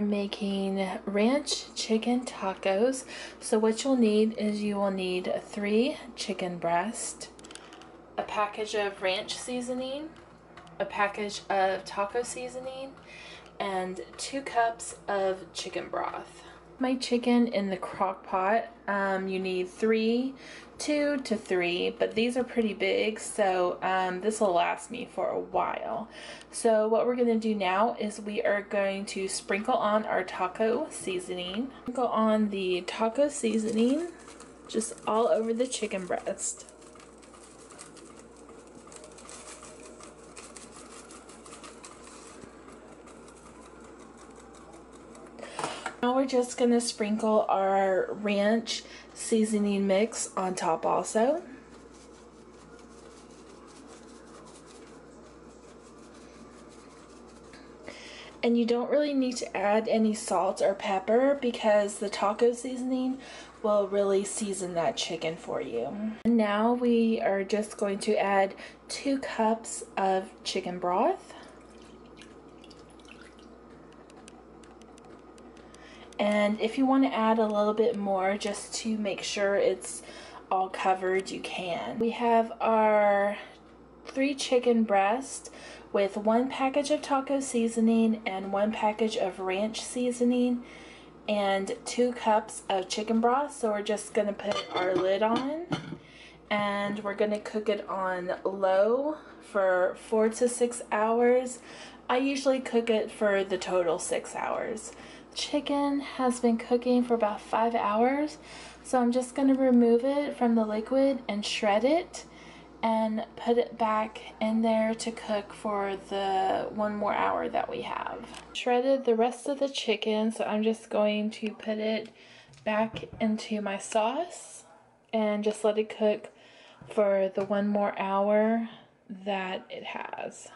making ranch chicken tacos. So what you'll need is you will need three chicken breast, a package of ranch seasoning, a package of taco seasoning, and two cups of chicken broth. My chicken in the crock pot, um, you need three, two to three, but these are pretty big, so um, this will last me for a while. So what we're going to do now is we are going to sprinkle on our taco seasoning. Sprinkle on the taco seasoning just all over the chicken breast. Now we're just going to sprinkle our ranch seasoning mix on top also. And you don't really need to add any salt or pepper because the taco seasoning will really season that chicken for you. Now we are just going to add two cups of chicken broth. And if you want to add a little bit more just to make sure it's all covered, you can. We have our three chicken breasts with one package of taco seasoning and one package of ranch seasoning and two cups of chicken broth. So we're just going to put our lid on and we're going to cook it on low for four to six hours. I usually cook it for the total six hours chicken has been cooking for about five hours. So I'm just going to remove it from the liquid and shred it and put it back in there to cook for the one more hour that we have. Shredded the rest of the chicken, so I'm just going to put it back into my sauce and just let it cook for the one more hour that it has.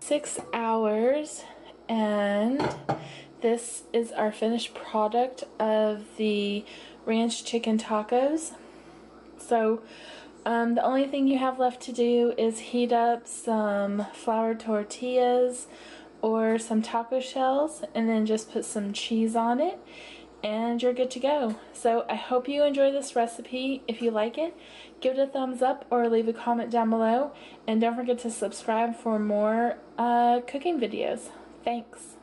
Six hours and this is our finished product of the ranch chicken tacos so um, the only thing you have left to do is heat up some flour tortillas or some taco shells and then just put some cheese on it and you're good to go. So I hope you enjoy this recipe. If you like it, give it a thumbs up or leave a comment down below. And don't forget to subscribe for more uh, cooking videos. Thanks.